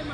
À,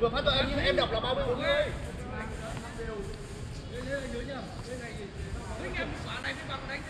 vừa phát tờ em em đọc là 34 mươi okay. Đấy, đấy là nhớ nhầm. Cái này gì? Đánh em quả này cái bằng đánh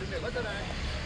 Đừng để mất chân này.